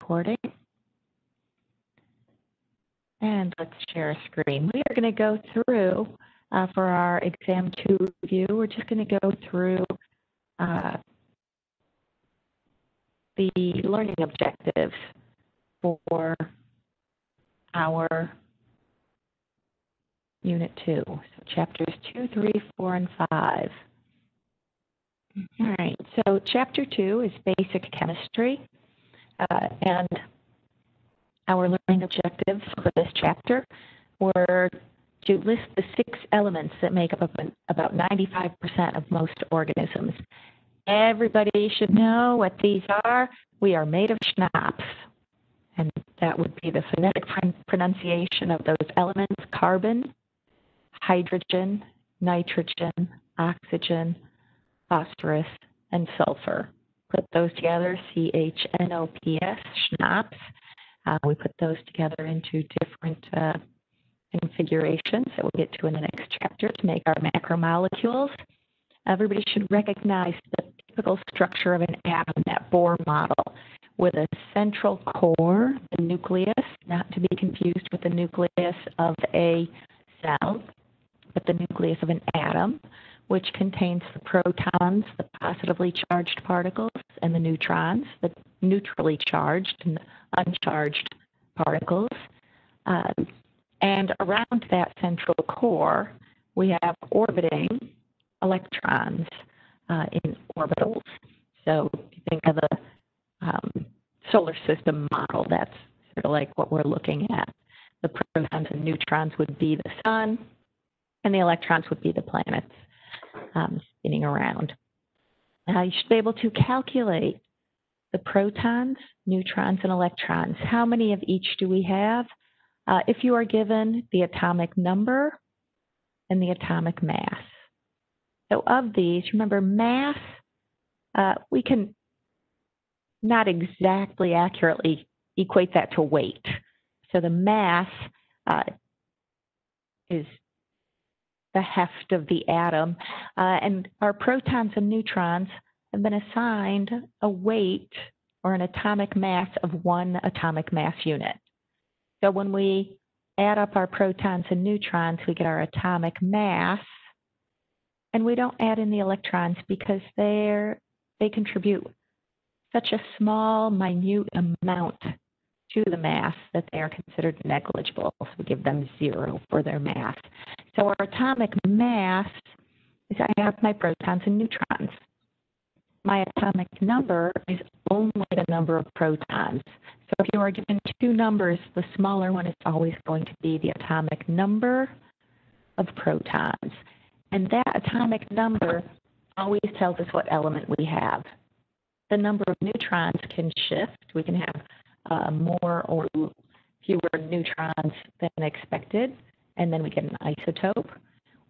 recording. And let's share a screen. We are going to go through, uh, for our exam two review, we're just going to go through uh, the learning objectives for our unit two. So chapters two, three, four, and five. All right, so chapter two is basic chemistry. Uh, and our learning objectives for this chapter were to list the six elements that make up about 95% of most organisms. Everybody should know what these are. We are made of schnapps. And that would be the phonetic pronunciation of those elements carbon, hydrogen, nitrogen, oxygen, phosphorus, and sulfur. Put those together, C-H-N-O-P-S, schnapps. Uh, we put those together into different uh, configurations that we'll get to in the next chapter to make our macromolecules. Everybody should recognize the typical structure of an atom, that Bohr model, with a central core, the nucleus, not to be confused with the nucleus of a cell, but the nucleus of an atom, which contains the protons, the positively charged particles, and the neutrons, the neutrally charged and uncharged particles. Um, and around that central core, we have orbiting electrons uh, in orbitals. So think of the um, solar system model, that's sort of like what we're looking at. The protons and neutrons would be the sun, and the electrons would be the planets um, spinning around. Now you should be able to calculate the protons, neutrons, and electrons. How many of each do we have? Uh, if you are given the atomic number and the atomic mass. So of these, remember mass, uh, we can not exactly accurately equate that to weight. So the mass uh, is the heft of the atom. Uh, and our protons and neutrons have been assigned a weight or an atomic mass of one atomic mass unit. So when we add up our protons and neutrons, we get our atomic mass. And we don't add in the electrons because they're, they contribute such a small, minute amount to the mass that they are considered negligible. So we give them zero for their mass. So our atomic mass is I have my protons and neutrons. My atomic number is only the number of protons. So if you are given two numbers, the smaller one is always going to be the atomic number of protons. And that atomic number always tells us what element we have. The number of neutrons can shift. We can have uh, more or fewer neutrons than expected, and then we get an isotope.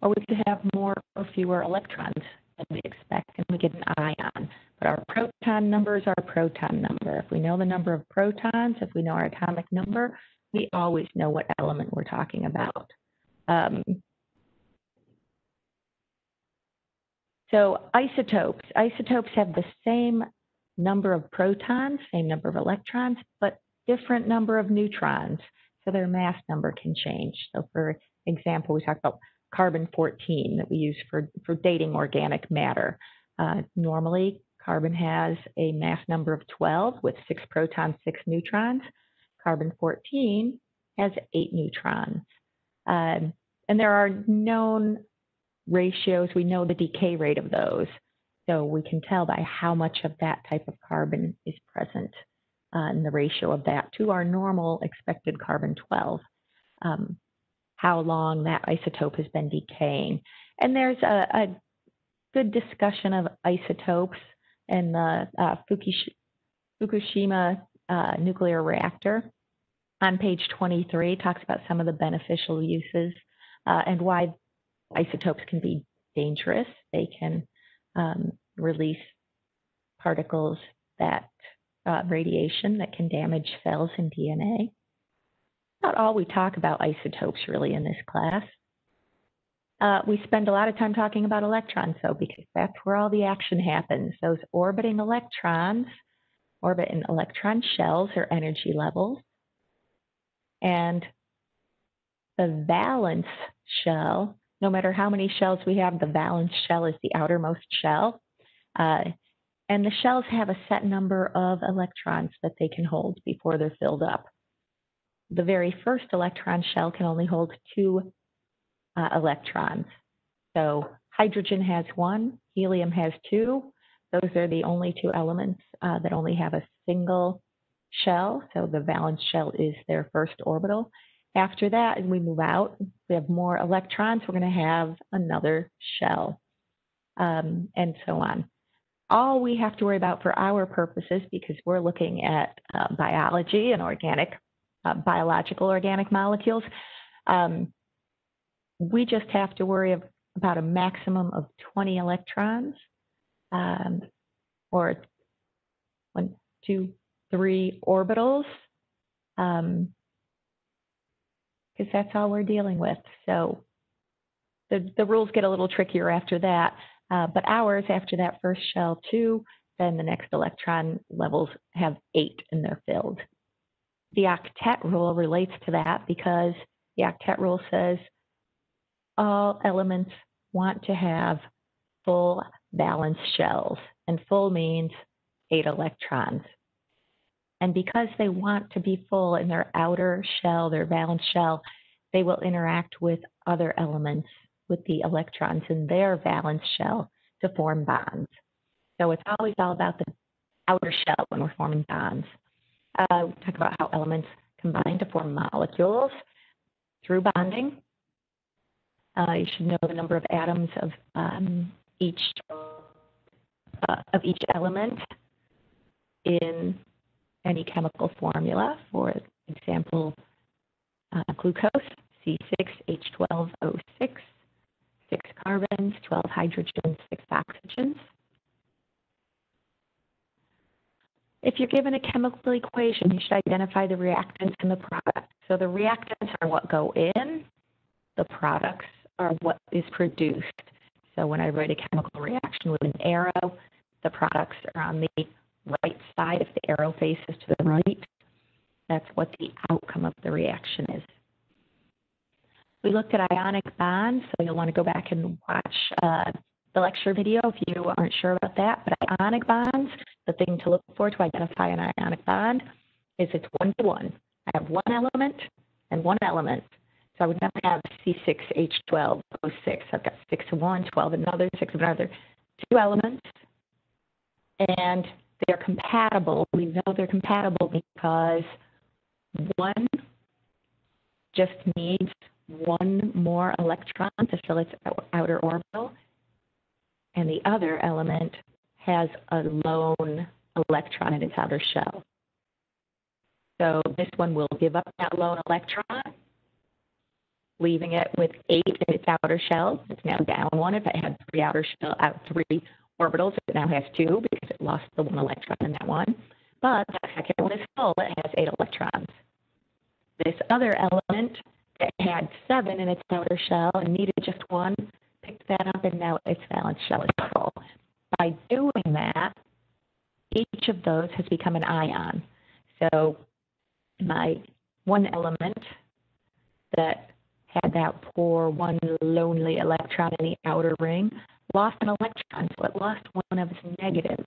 Or we could have more or fewer electrons than we expect, and we get an ion. But our proton number is our proton number. If we know the number of protons, if we know our atomic number, we always know what element we're talking about. Um, so isotopes. Isotopes have the same number of protons, same number of electrons, but different number of neutrons. So their mass number can change. So for example, we talked about carbon 14 that we use for, for dating organic matter. Uh, normally, carbon has a mass number of 12 with six protons, six neutrons. Carbon 14 has eight neutrons. Um, and there are known ratios. We know the decay rate of those. So we can tell by how much of that type of carbon is present uh, and the ratio of that to our normal expected carbon 12, um, how long that isotope has been decaying. And there's a, a good discussion of isotopes in the uh, Fukushima uh, nuclear reactor. On page 23, talks about some of the beneficial uses uh, and why isotopes can be dangerous. They can um, release particles that uh, radiation that can damage cells and DNA. Not all we talk about isotopes really in this class. Uh, we spend a lot of time talking about electrons though, because that's where all the action happens. Those orbiting electrons orbit in electron shells or energy levels. And the valence shell, no matter how many shells we have, the valence shell is the outermost shell. Uh, and the shells have a set number of electrons that they can hold before they're filled up. The very first electron shell can only hold two uh, electrons. So hydrogen has one, helium has two. Those are the only two elements uh, that only have a single shell. So the valence shell is their first orbital. After that, as we move out, we have more electrons, we're going to have another shell, um, and so on. All we have to worry about for our purposes, because we're looking at uh, biology and organic, uh, biological organic molecules, um, we just have to worry about a maximum of 20 electrons, um, or one, two, three orbitals. Um, because that's all we're dealing with. So the, the rules get a little trickier after that. Uh, but ours after that first shell, two, then the next electron levels have eight and they're filled. The octet rule relates to that because the octet rule says all elements want to have full valence shells, and full means eight electrons. And because they want to be full in their outer shell, their valence shell, they will interact with other elements, with the electrons in their valence shell to form bonds. So it's always all about the outer shell when we're forming bonds. Uh, we talk about how elements combine to form molecules through bonding. Uh, you should know the number of atoms of um, each uh, of each element in any chemical formula. For example, uh, glucose, C6H12O6, six carbons, 12 hydrogens, six oxygens. If you're given a chemical equation, you should identify the reactants and the products. So the reactants are what go in, the products are what is produced. So when I write a chemical reaction with an arrow, the products are on the right side, if the arrow faces to the right, that's what the outcome of the reaction is. We looked at ionic bonds, so you'll want to go back and watch uh, the lecture video if you aren't sure about that. But ionic bonds, the thing to look to identify an ionic bond is it's one to one. I have one element and one element. So I would never have C6H12O6. I've got six of one, 12 another, six of another. Two elements, and they're compatible. We know they're compatible because one just needs one more electron to fill its outer orbital, and the other element has a lone electron in its outer shell. So this one will give up that lone electron, leaving it with eight in its outer shell. It's now down one. If it had three outer shell, out three orbitals. It now has two because it lost the one electron in that one. But that second one is full. It has eight electrons. This other element that had seven in its outer shell and needed just one picked that up, and now its valence shell is full. By doing that, each of those has become an ion. So my one element that had that poor one lonely electron in the outer ring lost an electron, so it lost one of its negatives.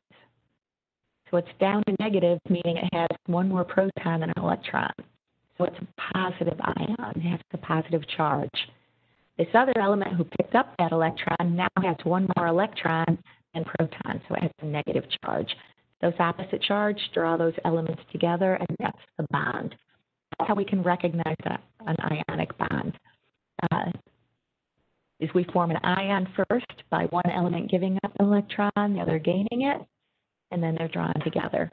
So it's down to negative, meaning it has one more proton than an electron. So it's a positive ion, it has a positive charge. This other element who picked up that electron now has one more electron and proton, so it has a negative charge. Those opposite charge draw those elements together, and that's the bond. That's how we can recognize a, an ionic bond. Uh, is we form an ion first by one element giving up an electron, the other gaining it, and then they're drawn together.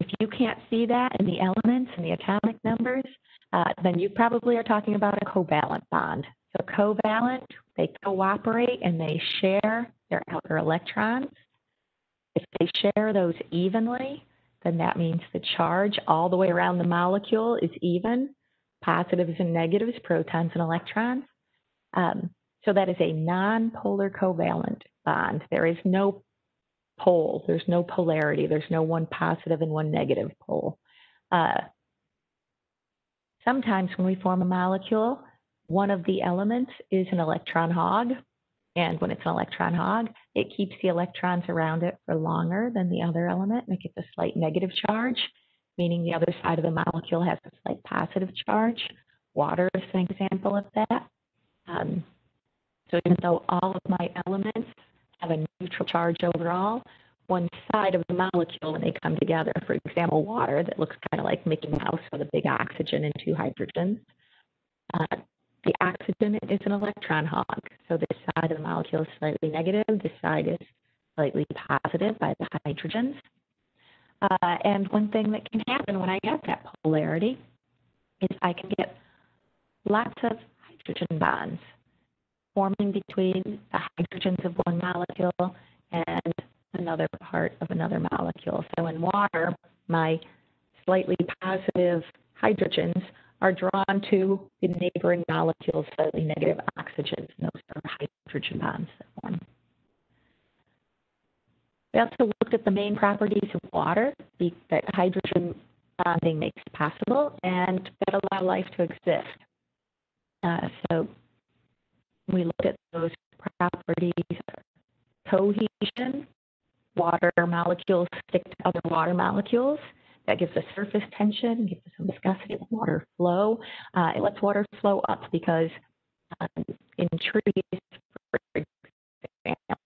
If you can't see that in the elements and the atomic numbers, uh, then you probably are talking about a covalent bond. So covalent, they cooperate and they share their outer electrons. If they share those evenly, then that means the charge all the way around the molecule is even, positives and negatives, protons and electrons. Um, so that is a non-polar covalent bond. There is no pole. There's no polarity. There's no one positive and one negative pole. Uh, sometimes when we form a molecule, one of the elements is an electron hog. And when it's an electron hog, it keeps the electrons around it for longer than the other element and it gets a slight negative charge, meaning the other side of the molecule has a slight positive charge. Water is an example of that. Um, so even though all of my elements have a neutral charge overall, one side of the molecule when they come together, for example, water that looks kind of like Mickey Mouse with a big oxygen and two hydrogens, uh, the oxygen is an electron hog. So this side of the molecule is slightly negative, this side is slightly positive by the hydrogens. Uh, and one thing that can happen when I have that polarity is I can get lots of hydrogen bonds forming between the hydrogens of one molecule and another part of another molecule. So in water, my slightly positive hydrogens are drawn to the neighboring molecules, slightly negative oxygens, and those are hydrogen bonds that form. We also looked at the main properties of water that hydrogen bonding makes possible and that allow life to exist. Uh, so we looked at those properties, cohesion, water molecules stick to other water molecules. That gives us surface tension, gives us some viscosity, water flow. Uh, it lets water flow up because um, in trees, for example,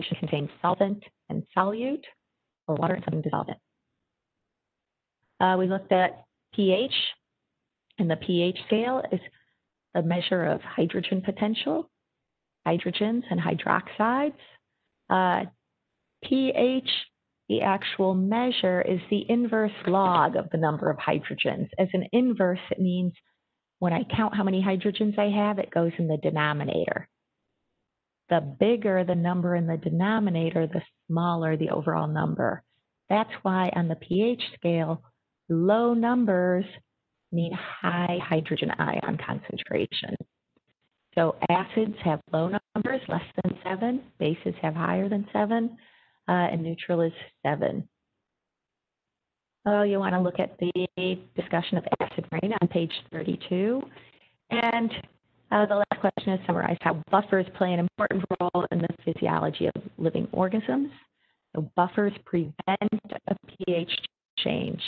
solution contains solvent and solute, or water and something dissolvent. Uh, we looked at pH, and the pH scale is a measure of hydrogen potential, hydrogens and hydroxides. Uh, pH, the actual measure, is the inverse log of the number of hydrogens. As an inverse, it means when I count how many hydrogens I have, it goes in the denominator the bigger the number in the denominator, the smaller the overall number. That's why on the pH scale, low numbers mean high hydrogen ion concentration. So acids have low numbers, less than seven. Bases have higher than seven, uh, and neutral is seven. Oh, you want to look at the discussion of acid rain on page 32. And uh, the last question is summarize how buffers play an important role in the physiology of living organisms. So buffers prevent a pH change.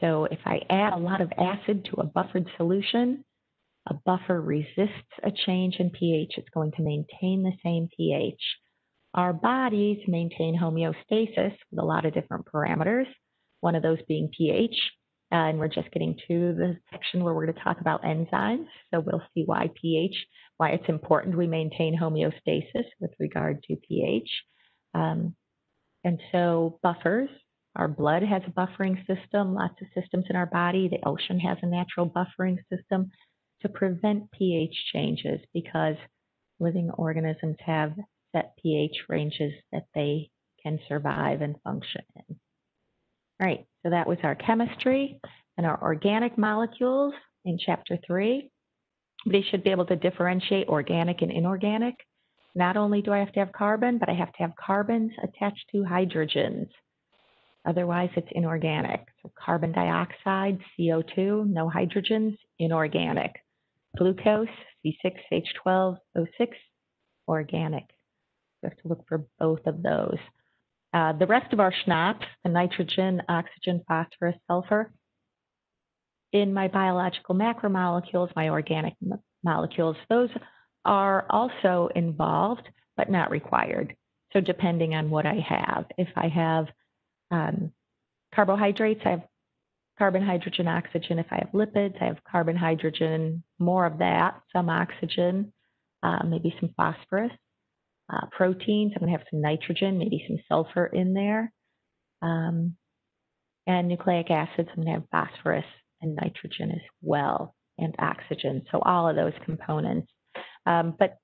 So if I add a lot of acid to a buffered solution, a buffer resists a change in pH. It's going to maintain the same pH. Our bodies maintain homeostasis with a lot of different parameters, one of those being pH. And we're just getting to the section where we're going to talk about enzymes. So we'll see why pH why it's important we maintain homeostasis with regard to pH. Um, and so buffers, our blood has a buffering system, lots of systems in our body. The ocean has a natural buffering system to prevent pH changes because living organisms have set pH ranges that they can survive and function in. All right, so that was our chemistry and our organic molecules in chapter three. They should be able to differentiate organic and inorganic. Not only do I have to have carbon, but I have to have carbons attached to hydrogens. Otherwise, it's inorganic. So carbon dioxide, CO2, no hydrogens, inorganic. Glucose, C6H12O6, organic. We have to look for both of those. Uh, the rest of our schnapps, the nitrogen, oxygen, phosphorus, sulfur, in my biological macromolecules, my organic molecules, those are also involved, but not required. So depending on what I have, if I have um, carbohydrates, I have carbon, hydrogen, oxygen. If I have lipids, I have carbon, hydrogen, more of that, some oxygen, uh, maybe some phosphorus. Uh, proteins, I'm going to have some nitrogen, maybe some sulfur in there. Um, and nucleic acids, I'm going to have phosphorus and nitrogen as well, and oxygen. So all of those components. Um, but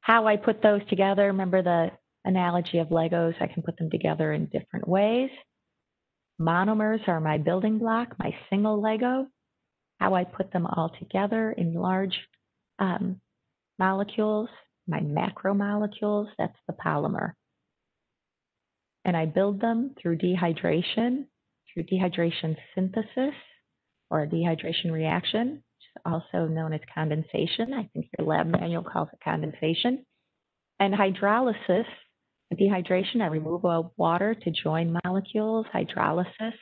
how I put those together, remember the analogy of Legos, I can put them together in different ways. Monomers are my building block, my single Lego. How I put them all together in large um, molecules, my macromolecules, that's the polymer. And I build them through dehydration, through dehydration synthesis or dehydration reaction, also known as condensation. I think your lab manual calls it condensation. And hydrolysis Dehydration, I remove water to join molecules. Hydrolysis,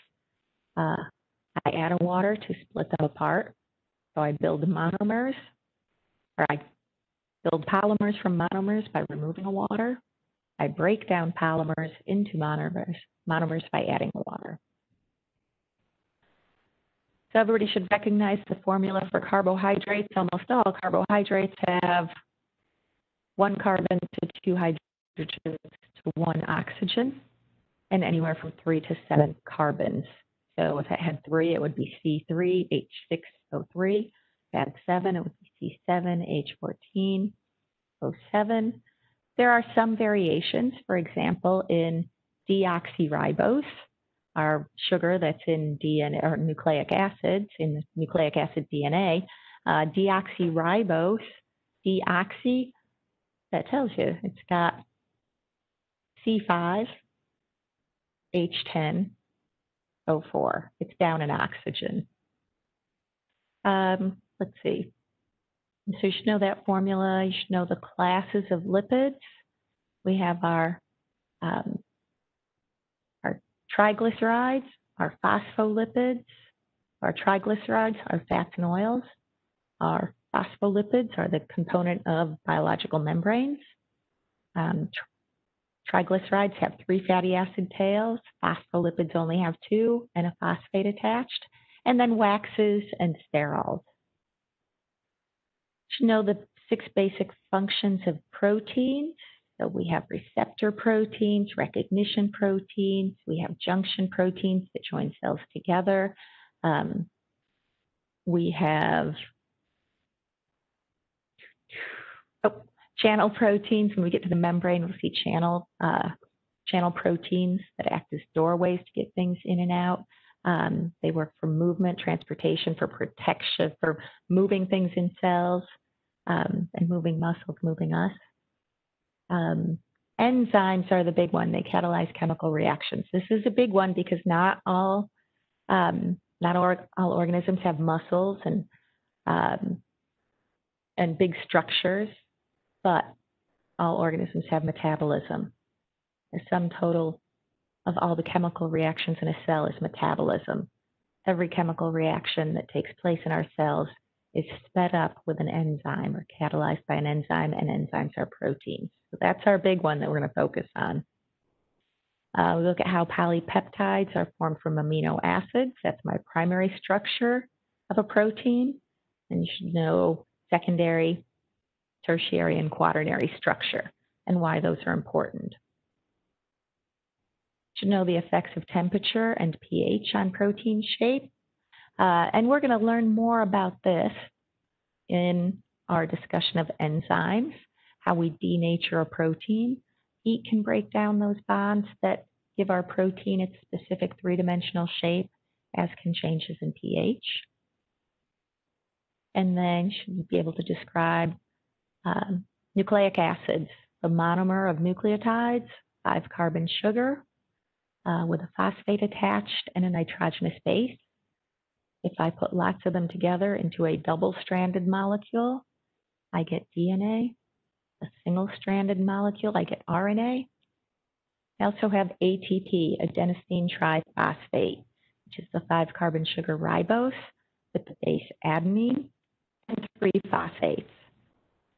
uh, I add a water to split them apart. So I build monomers, or I build polymers from monomers by removing a water. I break down polymers into monomers, monomers by adding water. So everybody should recognize the formula for carbohydrates. Almost all carbohydrates have one carbon to two hydrogens to one oxygen and anywhere from three to seven carbons. So if it had three, it would be C3, H6O3. If it had seven, it would be C7, H14, O7. There are some variations, for example, in deoxyribose, our sugar that's in DNA or nucleic acids, in nucleic acid DNA. Uh, deoxyribose, deoxy, that tells you it's got C5, H10, O4. It's down in oxygen. Um, let's see. So you should know that formula. You should know the classes of lipids. We have our, um, our triglycerides, our phospholipids, our triglycerides, our fats and oils. Our phospholipids are the component of biological membranes. Um, Triglycerides have three fatty acid tails, phospholipids only have two, and a phosphate attached, and then waxes and sterols. To know the six basic functions of proteins. So we have receptor proteins, recognition proteins, we have junction proteins that join cells together. Um, we have oh, channel proteins. When we get to the membrane, we'll see channel uh, channel proteins that act as doorways to get things in and out. Um, they work for movement, transportation, for protection, for moving things in cells, um, and moving muscles, moving us. Um, enzymes are the big one. They catalyze chemical reactions. This is a big one because not all um, not all, all organisms have muscles and um, and big structures but all organisms have metabolism. The sum total of all the chemical reactions in a cell is metabolism. Every chemical reaction that takes place in our cells is sped up with an enzyme or catalyzed by an enzyme, and enzymes are proteins. So that's our big one that we're going to focus on. Uh, we look at how polypeptides are formed from amino acids. That's my primary structure of a protein. And you should know secondary tertiary and quaternary structure and why those are important. To know the effects of temperature and pH on protein shape. Uh, and we're going to learn more about this in our discussion of enzymes, how we denature a protein. Heat can break down those bonds that give our protein its specific three-dimensional shape, as can changes in pH. And then should be able to describe um, nucleic acids, the monomer of nucleotides, five carbon sugar uh, with a phosphate attached and a nitrogenous base. If I put lots of them together into a double-stranded molecule, I get DNA. A single-stranded molecule, I get RNA. I also have ATP, adenosine triphosphate, which is the five-carbon sugar ribose with the base adenine and three phosphates.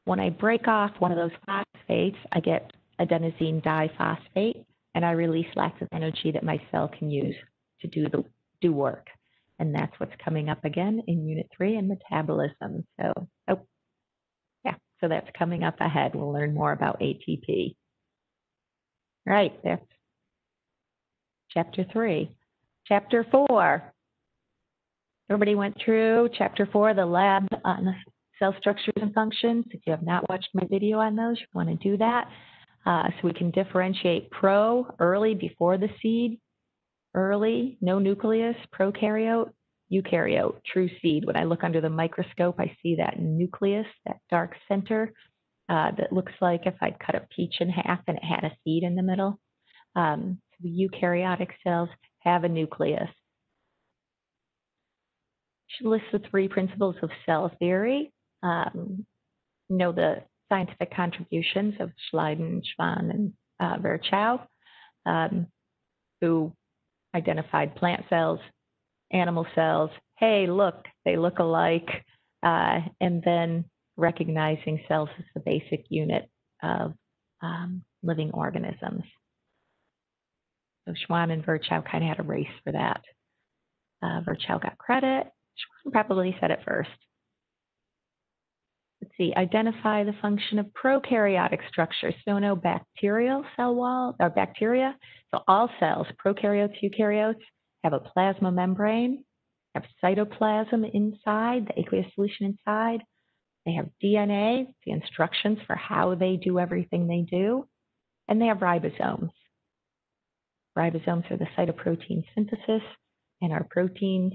When I break off one of those phosphates, I get adenosine diphosphate, and I release lots of energy that my cell can use to do the do work. And that's what's coming up again in Unit 3 and metabolism. So, oh, yeah, so that's coming up ahead. We'll learn more about ATP. Right, that's Chapter 3. Chapter 4. Everybody went through Chapter 4, the lab on cell structures and functions. If you have not watched my video on those, you want to do that. Uh, so we can differentiate pro, early, before the seed, early, no nucleus, prokaryote, eukaryote, true seed. When I look under the microscope, I see that nucleus, that dark center, uh, that looks like if I'd cut a peach in half and it had a seed in the middle. Um, the eukaryotic cells have a nucleus. Should list the three principles of cell theory. Um, know the scientific contributions of Schleiden, Schwann, and uh, Virchow, um, who identified plant cells, animal cells. Hey, look, they look alike. Uh, and then recognizing cells as the basic unit of um, living organisms. So Schwann and Virchow kind of had a race for that. Uh, Virchow got credit. Schwann probably said it first let's see, identify the function of prokaryotic structures. So no bacterial cell wall or bacteria. So all cells, prokaryotes, eukaryotes, have a plasma membrane, have cytoplasm inside, the aqueous solution inside. They have DNA, the instructions for how they do everything they do, and they have ribosomes. Ribosomes are the site of protein synthesis, and our proteins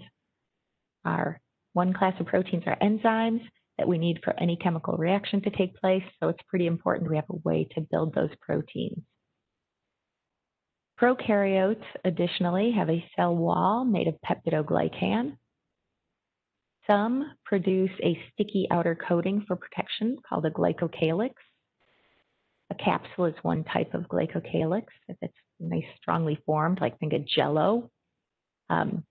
are one class of proteins are enzymes, that we need for any chemical reaction to take place. So it's pretty important we have a way to build those proteins. Prokaryotes, additionally, have a cell wall made of peptidoglycan. Some produce a sticky outer coating for protection called a glycocalyx. A capsule is one type of glycocalyx. If it's nice, strongly formed, like think of jello. Um,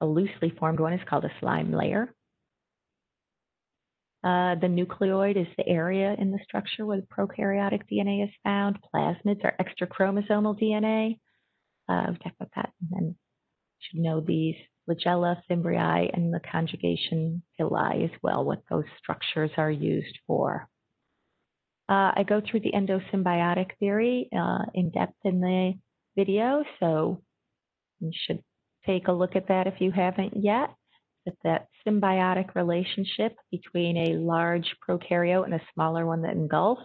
a loosely formed one is called a slime layer. Uh, the nucleoid is the area in the structure where the prokaryotic DNA is found. Plasmids are extrachromosomal DNA. Uh, we talked about that. And then should know these flagella, fimbriae, and the conjugation pili as well, what those structures are used for. Uh, I go through the endosymbiotic theory uh, in depth in the video, so you should take a look at that if you haven't yet that that symbiotic relationship between a large prokaryote and a smaller one that engulfed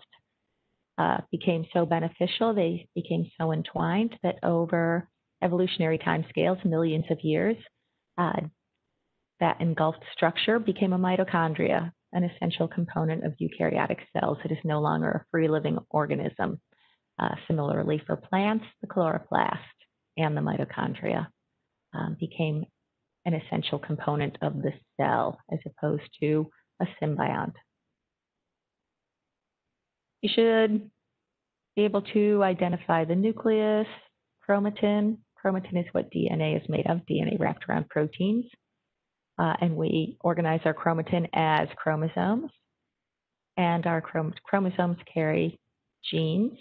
uh, became so beneficial, they became so entwined that over evolutionary timescales, millions of years, uh, that engulfed structure became a mitochondria, an essential component of eukaryotic cells. It is no longer a free living organism. Uh, similarly, for plants, the chloroplast and the mitochondria um, became an essential component of the cell as opposed to a symbiont. You should be able to identify the nucleus, chromatin. Chromatin is what DNA is made of, DNA wrapped around proteins. Uh, and we organize our chromatin as chromosomes. And our chrom chromosomes carry genes,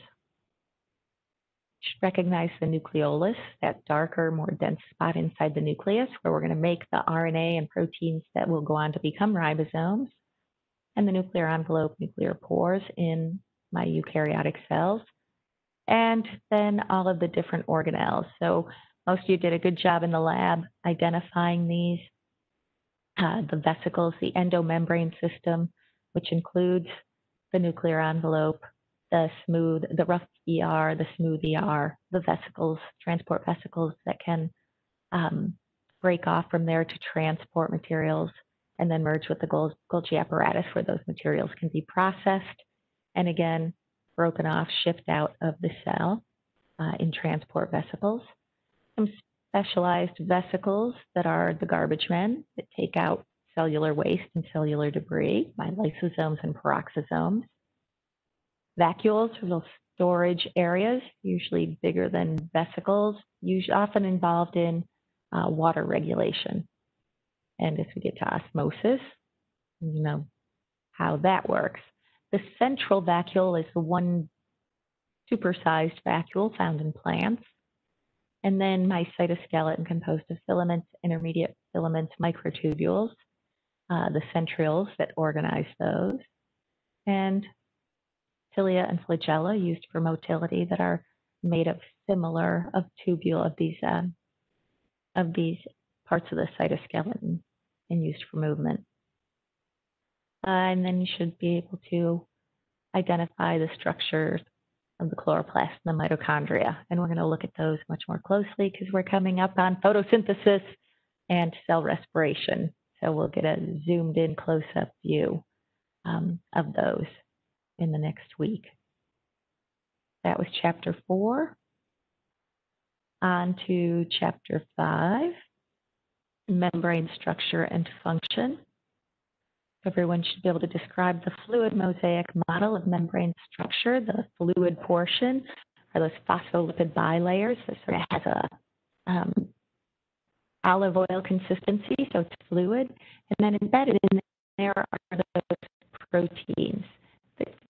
recognize the nucleolus, that darker, more dense spot inside the nucleus, where we're going to make the RNA and proteins that will go on to become ribosomes. and the nuclear envelope, nuclear pores in my eukaryotic cells, and then all of the different organelles. So most of you did a good job in the lab identifying these. Uh, the vesicles, the endomembrane system, which includes the nuclear envelope, the smooth, the rough ER, the smooth ER, the vesicles, transport vesicles that can um, break off from there to transport materials and then merge with the Golgi apparatus where those materials can be processed and again broken off, shipped out of the cell uh, in transport vesicles. Some specialized vesicles that are the garbage men that take out cellular waste and cellular debris by lysosomes and peroxisomes. Vacuoles are little storage areas, usually bigger than vesicles, usually often involved in uh, water regulation. And as we get to osmosis, you know how that works. The central vacuole is the one supersized vacuole found in plants. And then my cytoskeleton composed of filaments, intermediate filaments, microtubules, uh, the centrioles that organize those, and cilia and flagella used for motility that are made of similar of tubule of these um, of these parts of the cytoskeleton and used for movement. Uh, and then you should be able to identify the structures of the chloroplast and the mitochondria. And we're going to look at those much more closely because we're coming up on photosynthesis and cell respiration. So we'll get a zoomed in close up view um, of those in the next week. That was chapter four. On to chapter five membrane structure and function. Everyone should be able to describe the fluid mosaic model of membrane structure. The fluid portion are those phospholipid bilayers that sort of has a um, olive oil consistency, so it's fluid. And then embedded in there are those proteins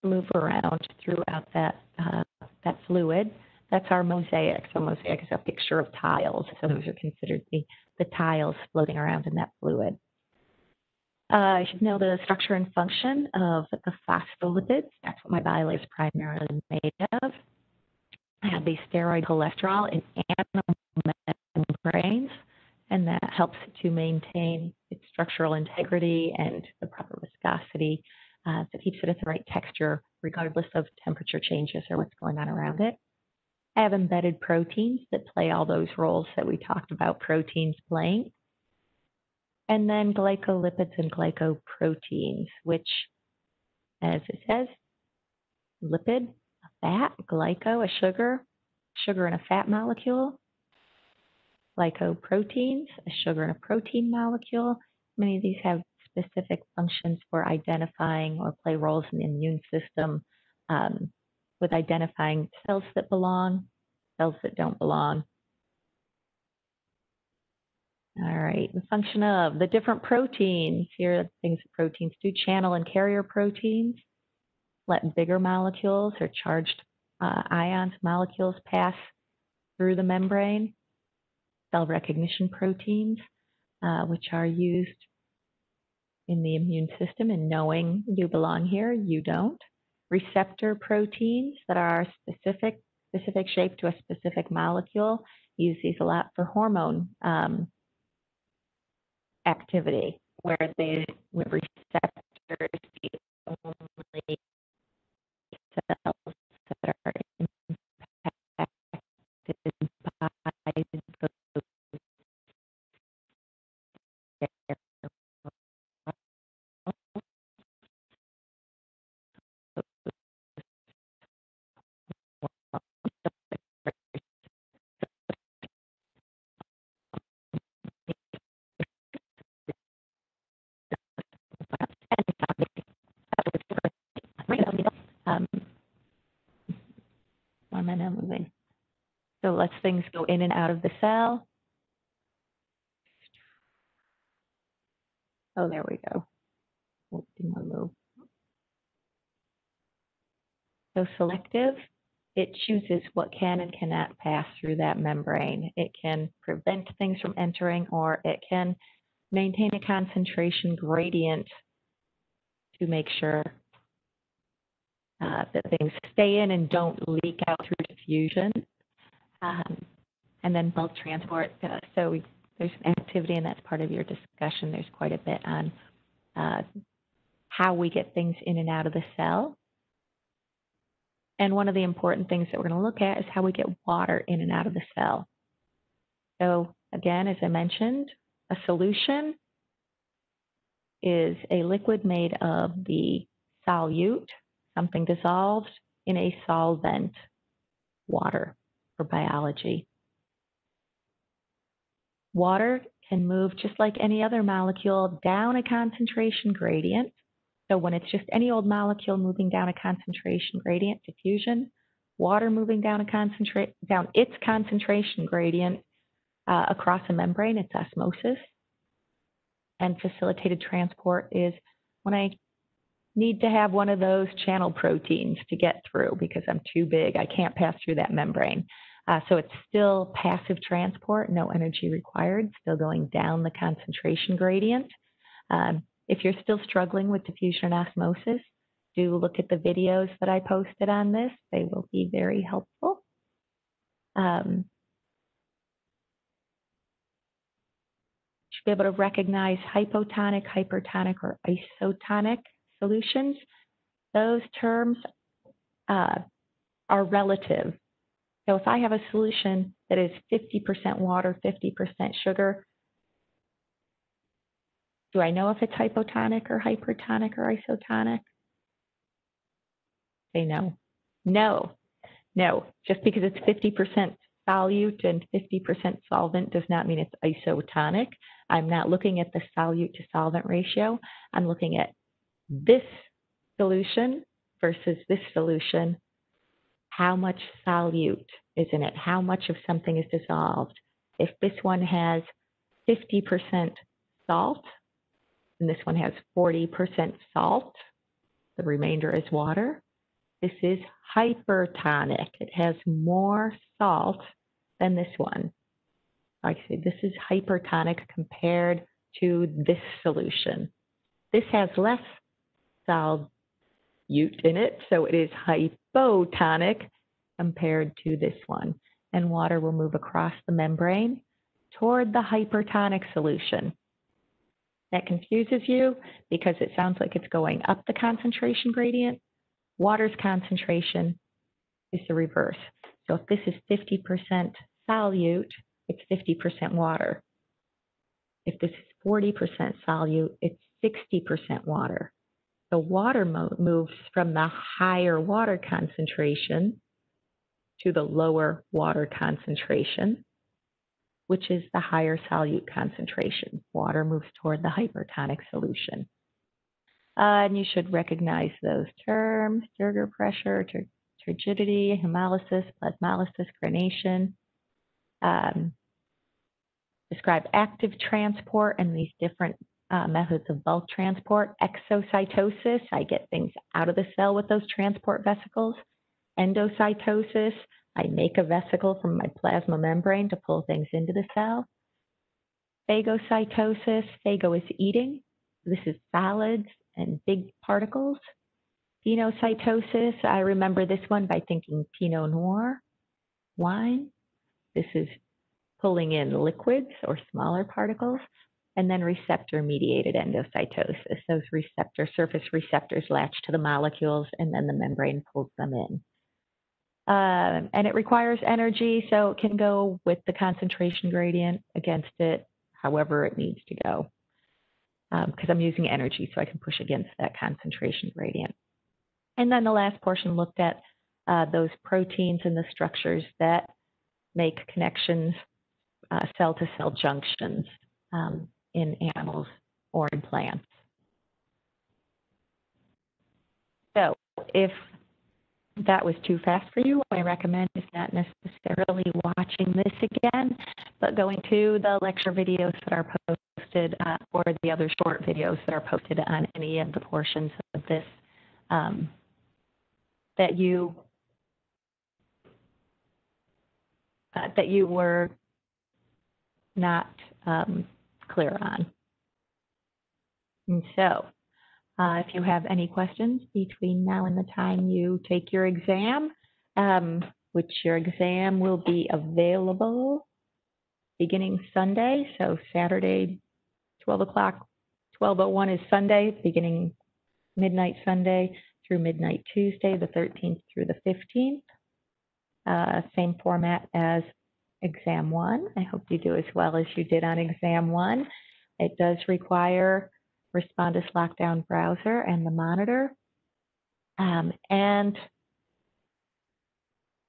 move around throughout that, uh, that fluid. That's our mosaic. So mosaic is a picture of tiles. So those are considered the, the tiles floating around in that fluid. Uh, you should know the structure and function of the phospholipids. That's what my bile is primarily made of. I have the steroid cholesterol in animal membranes, and that helps to maintain its structural integrity and the proper viscosity. Uh, so it keeps it at the right texture regardless of temperature changes or what's going on around it. I have embedded proteins that play all those roles that we talked about proteins playing. And then glycolipids and glycoproteins, which, as it says, lipid, a fat, glyco, a sugar, sugar and a fat molecule, glycoproteins, a sugar and a protein molecule. Many of these have specific functions for identifying or play roles in the immune system, um, with identifying cells that belong, cells that don't belong. All right, the function of the different proteins. Here are things that proteins do. Channel and carrier proteins let bigger molecules or charged uh, ions molecules pass through the membrane. Cell recognition proteins, uh, which are used in the immune system and knowing you belong here, you don't receptor proteins that are specific specific shape to a specific molecule. Use these a lot for hormone um, activity, where where receptors the only cells So lets things go in and out of the cell. Oh, there we go. Didn't move. So selective, it chooses what can and cannot pass through that membrane. It can prevent things from entering or it can maintain a concentration gradient to make sure uh, that things stay in and don't leak out through diffusion. Um, and then bulk transport. Uh, so we, there's an activity, and that's part of your discussion. There's quite a bit on uh, how we get things in and out of the cell. And one of the important things that we're going to look at is how we get water in and out of the cell. So again, as I mentioned, a solution is a liquid made of the solute, something dissolved in a solvent, water for biology. Water can move just like any other molecule down a concentration gradient. So when it's just any old molecule moving down a concentration gradient, diffusion, water moving down a concentrate down its concentration gradient uh, across a membrane, it's osmosis. And facilitated transport is when I need to have one of those channel proteins to get through because I'm too big. I can't pass through that membrane. Uh, so it's still passive transport, no energy required, still going down the concentration gradient. Um, if you're still struggling with diffusion and osmosis, do look at the videos that I posted on this. They will be very helpful. Um, should be able to recognize hypotonic, hypertonic, or isotonic solutions. Those terms uh, are relative so if I have a solution that is 50% water, 50% sugar, do I know if it's hypotonic or hypertonic or isotonic? Say no. No. No. Just because it's 50% solute and 50% solvent does not mean it's isotonic. I'm not looking at the solute to solvent ratio. I'm looking at this solution versus this solution how much solute is in it, how much of something is dissolved. If this one has 50% salt, and this one has 40% salt, the remainder is water. This is hypertonic. It has more salt than this one. I say, this is hypertonic compared to this solution. This has less solute in it, so it is hypotonic compared to this one. And water will move across the membrane toward the hypertonic solution. That confuses you because it sounds like it's going up the concentration gradient. Water's concentration is the reverse. So if this is 50% solute, it's 50% water. If this is 40% solute, it's 60% water. The water mo moves from the higher water concentration to the lower water concentration, which is the higher solute concentration. Water moves toward the hypertonic solution. Uh, and you should recognize those terms, turgor pressure, tur turgidity, hemolysis, plasmolysis, crenation. Um, describe active transport and these different uh, methods of bulk transport. Exocytosis, I get things out of the cell with those transport vesicles. Endocytosis, I make a vesicle from my plasma membrane to pull things into the cell. Phagocytosis, phago is eating. This is solids and big particles. Pinocytosis, I remember this one by thinking Pinot Noir, wine. This is pulling in liquids or smaller particles and then receptor-mediated endocytosis. Those receptor surface receptors latch to the molecules, and then the membrane pulls them in. Um, and it requires energy, so it can go with the concentration gradient against it, however it needs to go. Because um, I'm using energy, so I can push against that concentration gradient. And then the last portion looked at uh, those proteins and the structures that make connections, cell to cell junctions. Um, in animals or in plants. So if that was too fast for you, I recommend is not necessarily watching this again, but going to the lecture videos that are posted uh, or the other short videos that are posted on any of the portions of this um, that you uh, that you were not um, clear on. And so Uh, if you have any questions between now and the time you take your exam, um, which your exam will be available beginning Sunday, so Saturday, 12 o'clock, 12:01 is Sunday, beginning midnight Sunday through midnight Tuesday, the 13th through the 15th. Uh, same format as exam one. I hope you do as well as you did on exam one. It does require Respondus Lockdown Browser and the monitor. Um, and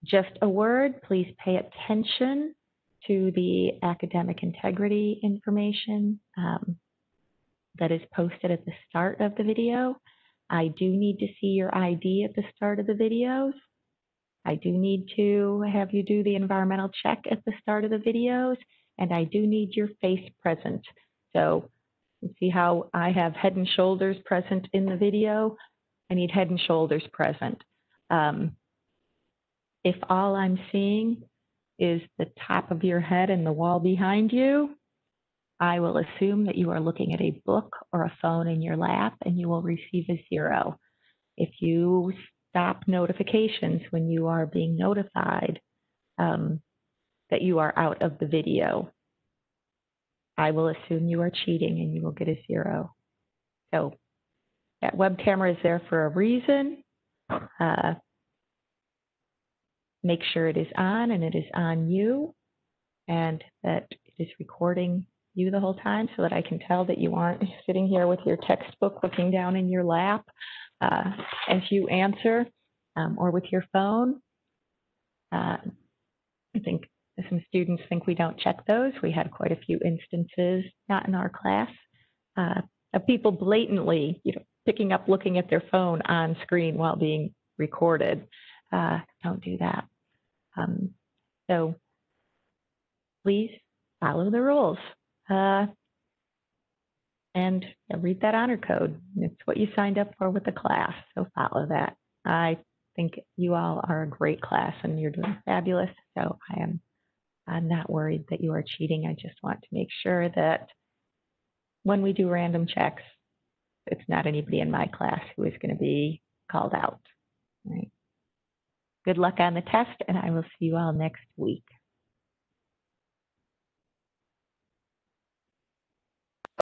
just a word, please pay attention to the academic integrity information um, that is posted at the start of the video. I do need to see your ID at the start of the videos. I do need to have you do the environmental check at the start of the videos, and I do need your face present. So you see how I have head and shoulders present in the video? I need head and shoulders present. Um, if all I'm seeing is the top of your head and the wall behind you, I will assume that you are looking at a book or a phone in your lap and you will receive a zero. If you stop notifications when you are being notified um, that you are out of the video, I will assume you are cheating and you will get a zero. So that web camera is there for a reason. Uh, make sure it is on and it is on you and that it is recording you the whole time so that I can tell that you aren't sitting here with your textbook looking down in your lap uh, as you answer um, or with your phone. Uh, I think some students think we don't check those. We had quite a few instances, not in our class, uh, of people blatantly, you know, picking up, looking at their phone on screen while being recorded. Uh, don't do that. Um, so please follow the rules. Uh, and read that honor code. It's what you signed up for with the class, so follow that. I think you all are a great class and you're doing fabulous, so I am I'm not worried that you are cheating. I just want to make sure that when we do random checks, it's not anybody in my class who is going to be called out. Right. Good luck on the test, and I will see you all next week.